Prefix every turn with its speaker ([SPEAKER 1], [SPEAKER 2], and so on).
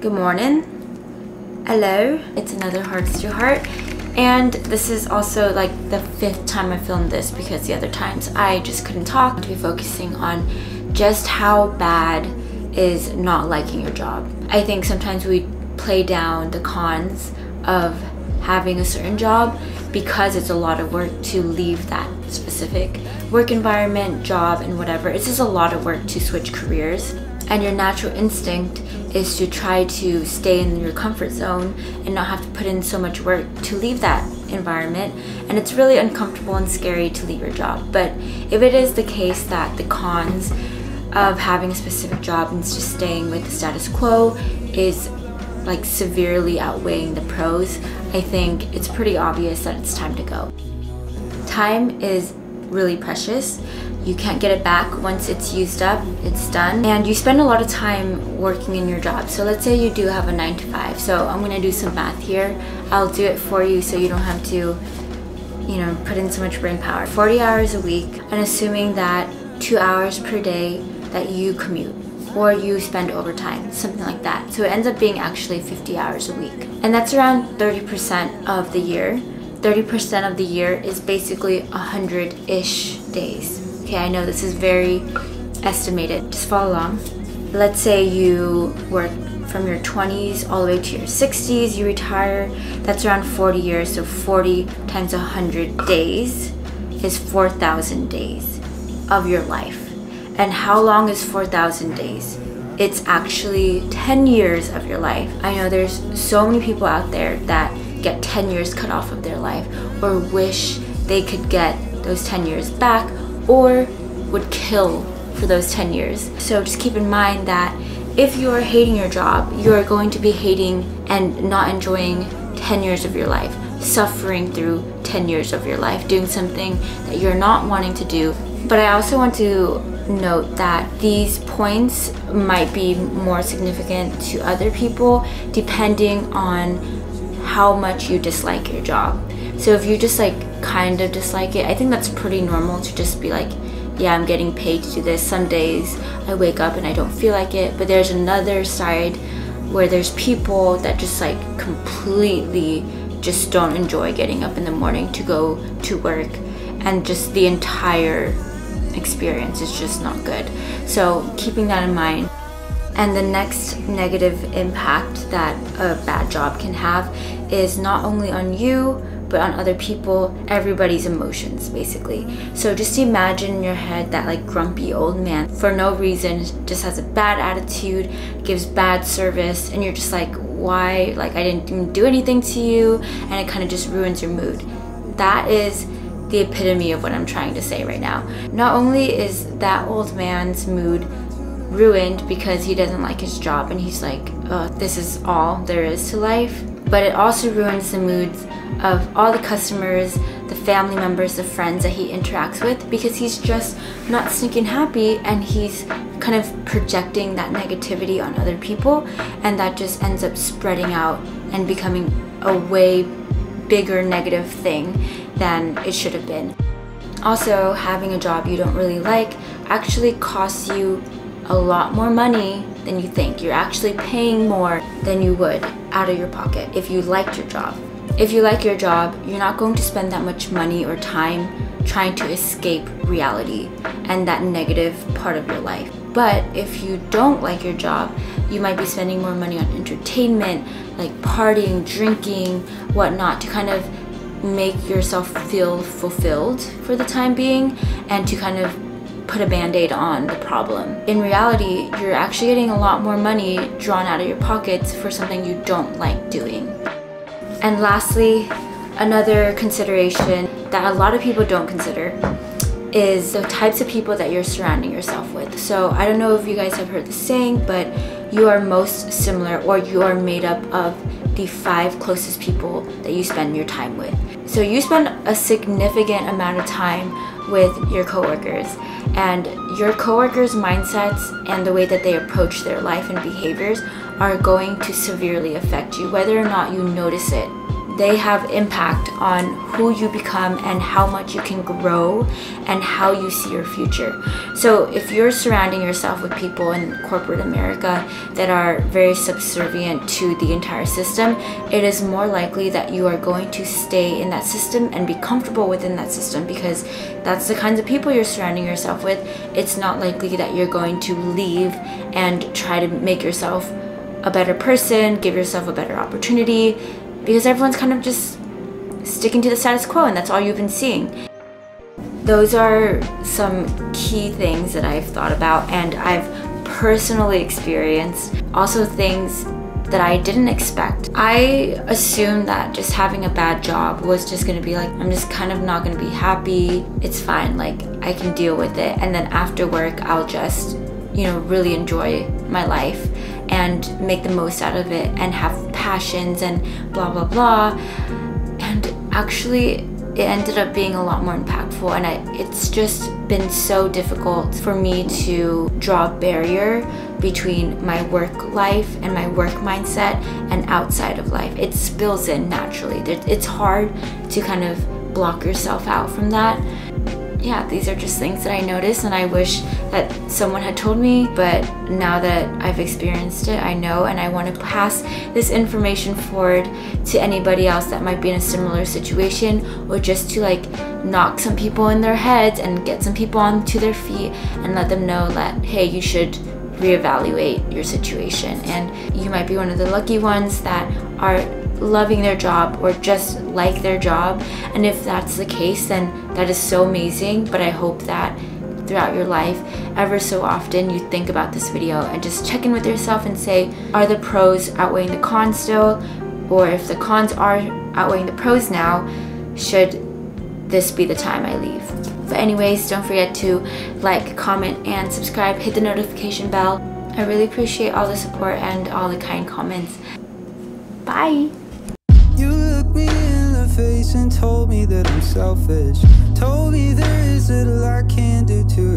[SPEAKER 1] Good morning. Hello. It's another Hearts to Heart. And this is also like the fifth time I filmed this because the other times I just couldn't talk to be focusing on just how bad is not liking your job. I think sometimes we play down the cons of having a certain job because it's a lot of work to leave that specific work environment, job, and whatever. It's just a lot of work to switch careers. And your natural instinct is to try to stay in your comfort zone and not have to put in so much work to leave that environment. And it's really uncomfortable and scary to leave your job. But if it is the case that the cons of having a specific job and just staying with the status quo is like severely outweighing the pros, I think it's pretty obvious that it's time to go. Time is really precious. You can't get it back once it's used up, it's done. And you spend a lot of time working in your job. So let's say you do have a nine to five. So I'm gonna do some math here. I'll do it for you so you don't have to, you know, put in so much brain power. 40 hours a week, and assuming that two hours per day that you commute or you spend overtime, something like that. So it ends up being actually 50 hours a week. And that's around 30% of the year. 30% of the year is basically 100-ish days. Okay, I know this is very estimated. Just follow along. Let's say you work from your 20s all the way to your 60s, you retire. That's around 40 years, so 40 times 100 days is 4,000 days of your life. And how long is 4,000 days? It's actually 10 years of your life. I know there's so many people out there that get 10 years cut off of their life or wish they could get those 10 years back or would kill for those 10 years. So just keep in mind that if you're hating your job, you're going to be hating and not enjoying 10 years of your life, suffering through 10 years of your life, doing something that you're not wanting to do. But I also want to note that these points might be more significant to other people depending on how much you dislike your job. So if you just like kind of dislike it, I think that's pretty normal to just be like, yeah, I'm getting paid to do this. Some days I wake up and I don't feel like it, but there's another side where there's people that just like completely just don't enjoy getting up in the morning to go to work and just the entire experience is just not good. So keeping that in mind. And the next negative impact that a bad job can have is not only on you, but on other people, everybody's emotions basically. So just imagine in your head that like grumpy old man for no reason just has a bad attitude, gives bad service, and you're just like, why? Like I didn't do anything to you, and it kind of just ruins your mood. That is the epitome of what I'm trying to say right now. Not only is that old man's mood ruined because he doesn't like his job and he's like, oh, this is all there is to life, but it also ruins the moods of all the customers, the family members, the friends that he interacts with because he's just not sneaking happy and he's kind of projecting that negativity on other people and that just ends up spreading out and becoming a way bigger negative thing than it should have been. Also, having a job you don't really like actually costs you a lot more money than you think. You're actually paying more than you would out of your pocket if you liked your job. If you like your job, you're not going to spend that much money or time trying to escape reality and that negative part of your life. But if you don't like your job, you might be spending more money on entertainment, like partying, drinking, whatnot, to kind of make yourself feel fulfilled for the time being and to kind of put a band-aid on the problem. In reality, you're actually getting a lot more money drawn out of your pockets for something you don't like doing. And lastly, another consideration that a lot of people don't consider is the types of people that you're surrounding yourself with. So I don't know if you guys have heard the saying, but you are most similar or you are made up of the five closest people that you spend your time with. So you spend a significant amount of time with your coworkers and your coworkers' mindsets and the way that they approach their life and behaviors are going to severely affect you whether or not you notice it they have impact on who you become and how much you can grow and how you see your future. So if you're surrounding yourself with people in corporate America that are very subservient to the entire system, it is more likely that you are going to stay in that system and be comfortable within that system because that's the kinds of people you're surrounding yourself with. It's not likely that you're going to leave and try to make yourself a better person, give yourself a better opportunity, because everyone's kind of just sticking to the status quo and that's all you've been seeing. Those are some key things that I've thought about and I've personally experienced. Also things that I didn't expect. I assumed that just having a bad job was just gonna be like, I'm just kind of not gonna be happy. It's fine, like I can deal with it. And then after work, I'll just, you know, really enjoy my life and make the most out of it and have passions and blah blah blah. And actually it ended up being a lot more impactful. And I, it's just been so difficult for me to draw a barrier between my work life and my work mindset and outside of life. It spills in naturally. It's hard to kind of block yourself out from that yeah, these are just things that I noticed and I wish that someone had told me, but now that I've experienced it, I know and I want to pass this information forward to anybody else that might be in a similar situation or just to like knock some people in their heads and get some people onto their feet and let them know that, hey, you should reevaluate your situation. And you might be one of the lucky ones that are loving their job or just like their job. And if that's the case, then that is so amazing. But I hope that throughout your life, ever so often, you think about this video and just check in with yourself and say, are the pros outweighing the cons still? Or if the cons are outweighing the pros now, should this be the time I leave? But anyways, don't forget to like, comment, and subscribe. Hit the notification bell. I really appreciate all the support and all the kind comments. Bye! And told me that I'm selfish. Told me there is little I can do to